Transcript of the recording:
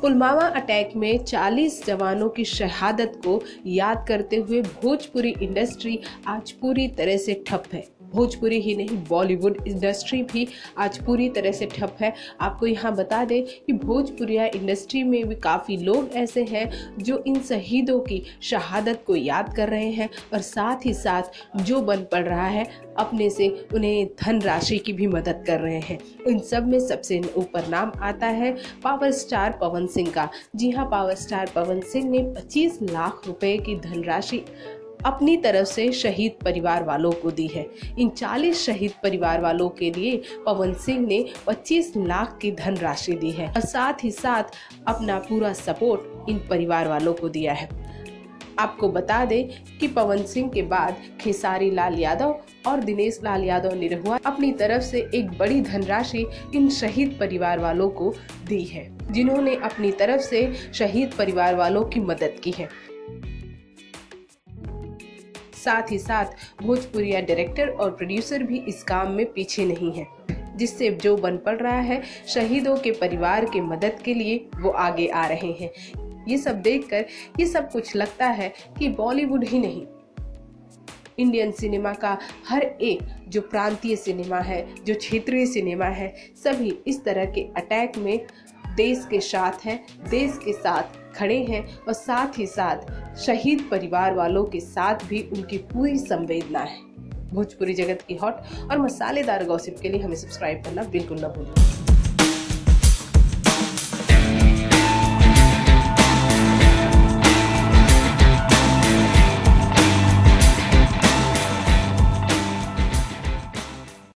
Pulwama attack में 40 जवानों की शहादत को याद करते हुए भोजपुरी इंडस्ट्री आज पूरी तरह से ठप है। भोजपुरी ही नहीं, बॉलीवुड इंडस्ट्री भी आज पूरी तरह से ठप है। आपको यहाँ बता दें कि भोजपुरिया इंडस्ट्री में भी काफ़ी लोग ऐसे हैं जो इन शहीदों की शहादत को याद कर रहे हैं और साथ ही साथ जो बन पड़ रहा है, अपने से उन्हें धन राशि की भी मदद कर रहे हैं। इन सब में सबसे ऊपर नाम आता है पावर स्टार पवन सिंह का। जी हाँ पावर स्टार पवन सिंह ने 25 लाख रुपए की धनराशि अपनी तरफ़ से शहीद परिवार वालों को दी है। इन 40 शहीद परिवार वालों के लिए पवन सिंह ने 25 लाख की धनराशि दी है और साथ ही साथ अपना पूरा सपोर्ट इन परिवार वालों को दिया है। आपको बता दें कि पवन सिंह के बाद खेसारी लाल यादव और दिनेश लाल यादव निरहुआ अपनी तरफ़ से एक बड़ी धनराशि इन शहीद परिवार वालों को दी है, जिन्होंने अपनी तरफ़ से शहीद परिवार वालों की मदद की है। साथ ही साथ भोजपुरिया डायरेक्टर और प्रोड्यूसर भी इस काम में पीछे नहीं है, जिससे जो बन पड़ रहा है, शहीदों के परिवार के मदद के लिए वो आगे आ रहे हैं। ये सब देखकर, ये सब कुछ लगता है कि बॉलीवुड ही नहीं। इंडियन सिनेमा का हर एक जो प्रांतीय सिनेमा है, जो क्षेत्रीय सिनेमा है, सभी इस तरह के अटैक में देश के साथ हैं, देश के साथ खड़े हैं और साथ ही साथ शहीद परिवार वालों के साथ भी उनकी पूरी संवेदना है। भोजपुरी जगत की हॉट और मसालेदार गॉसिप के लिए हमें सब्सक्राइब करना बिल्कुल न भूलें।